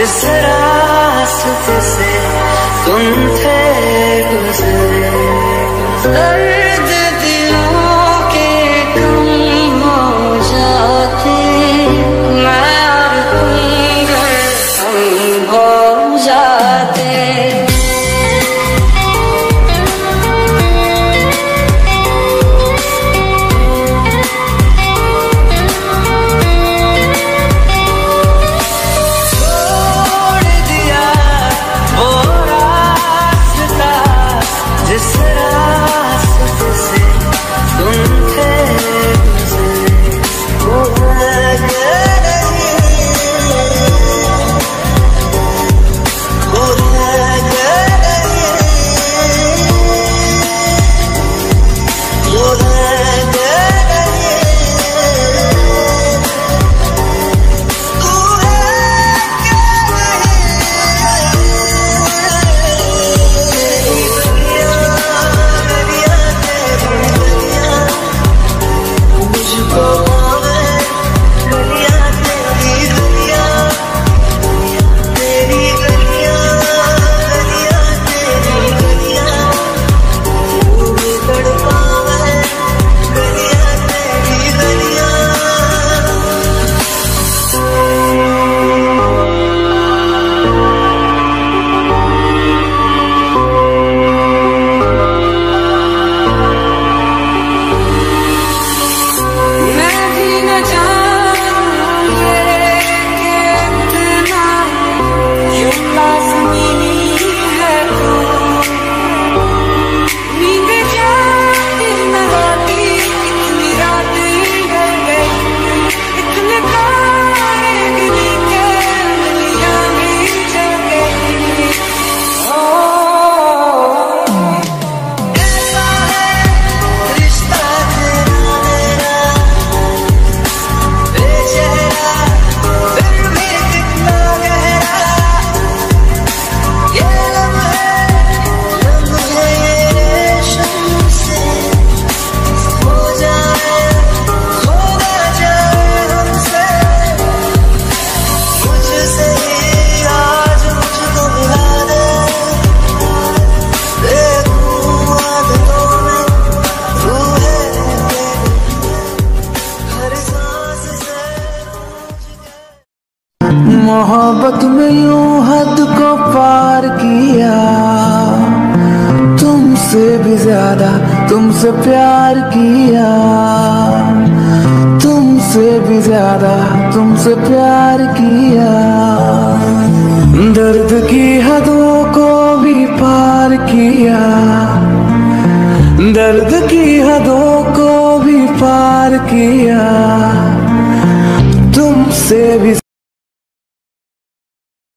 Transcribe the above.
जिस रास्ते से तुम थे गुजरे। मोहब्बत में यूँ हद को पार किया। तुमसे भी ज़्यादा, तुमसे प्यार किया। तुमसे भी ज़्यादा, तुमसे प्यार किया। दर्द की हदों को भी पार किया। दर्द की हदों को भी पार किया। तुमसे भी